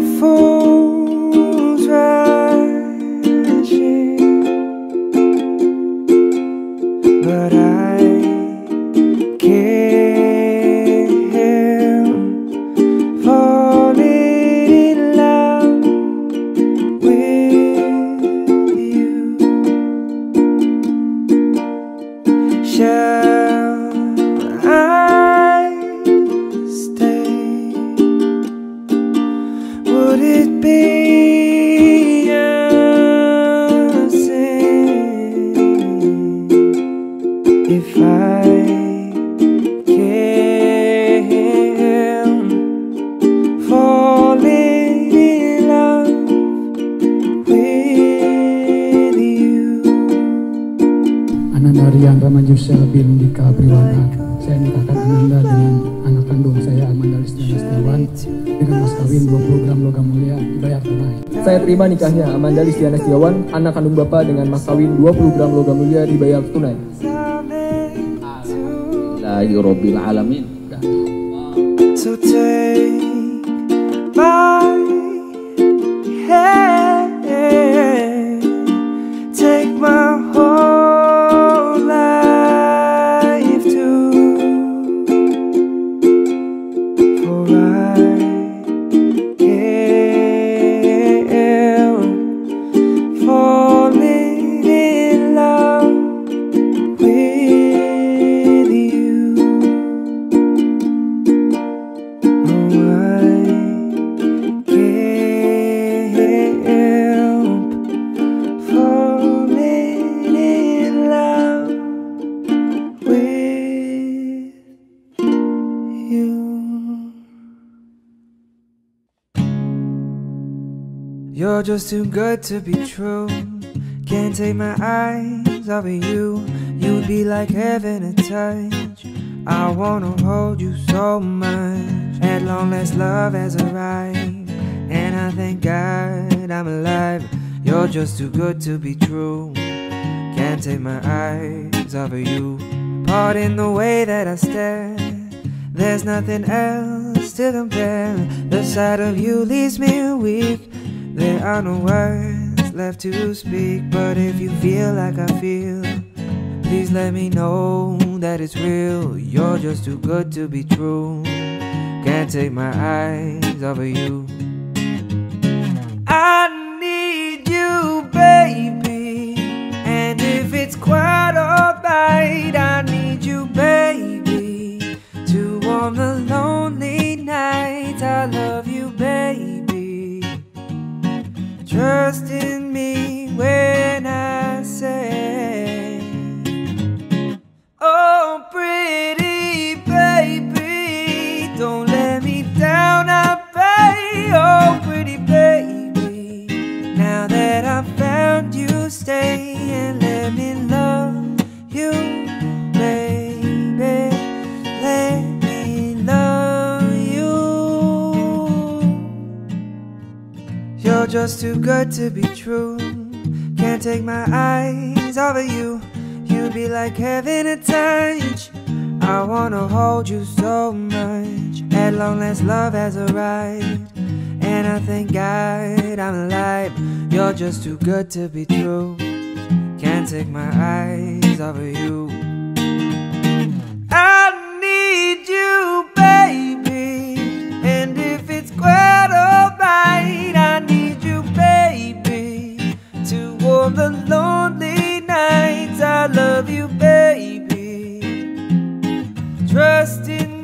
For. Ananda Rian Ramajusel bin Dika Priwana. Saya nikahkan Saya terima nikahnya Amanda Listiana Setiawan, anak kandung Bapak dengan mas kawin 20 gram logam mulia dibayar tunai. Alhamdulillahirabbil alamin. So You're just too good to be mm. true. Can't take my eyes off of you. You'd be like heaven to touch. I wanna hold you so much. At long last, love has arrived. And I thank God I'm alive. You're just too good to be true. Can't take my eyes off of you. Pardon the way that I stare. There's nothing else to compare. The sight of you leaves me weak. There are no words left to speak. But if you feel like I feel, please let me know that it's real. You're just too good to be true. Can't take my eyes off of you. I need you, baby. And if it's quite alright, I need you, baby. To warm the lonely Trust just too good to be true. Can't take my eyes off of you. You'd be like heaven touch. I wanna hold you so much. At long last, love has arrived. And I thank God I'm alive. You're just too good to be true. Can't take my eyes off of you. Rest in